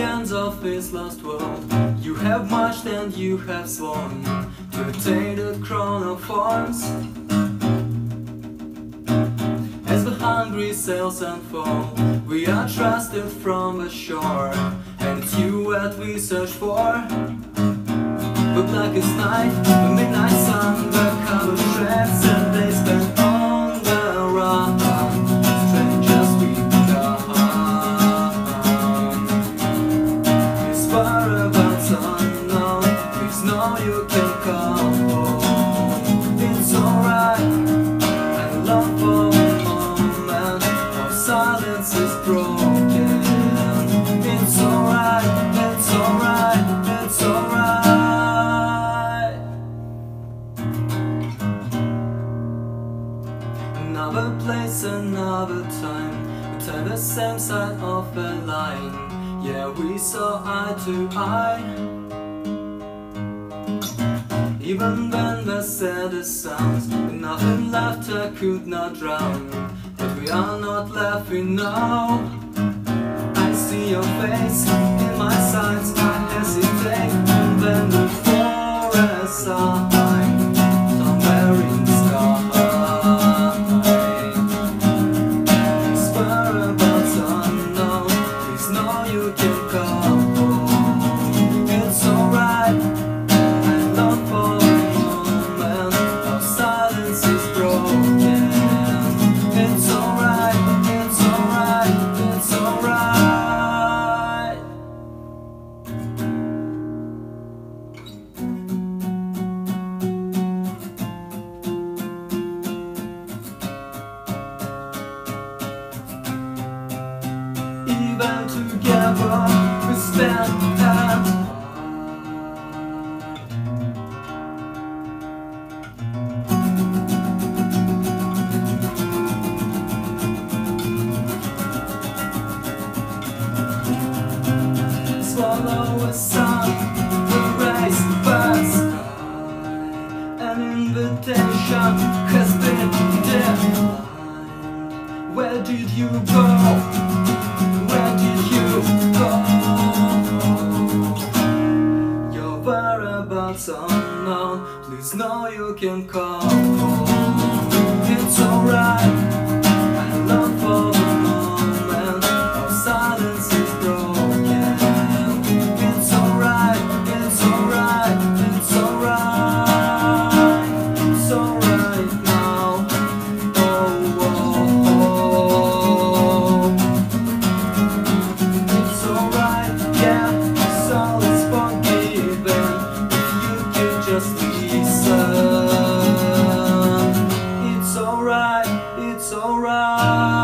of this last world. You have marched and you have sworn to take the crown of thorns. As the hungry sails unfold, we are trusted from the shore, and it's you that we search for. The blackest night, the midnight you can come home. It's alright, I long for a moment of silence is broken. It's alright, it's alright, it's alright. Another place, another time. We turn the same side of the line. Yeah, we saw eye to eye. Even when the saddest sounds, nothing laughter could not drown. But we are not laughing now. I see your face in my sights. A sun, erase birds. An invitation has been declined. Where did you go? Where did you go? Your whereabouts unknown. Please know you can home. It's alright. alright.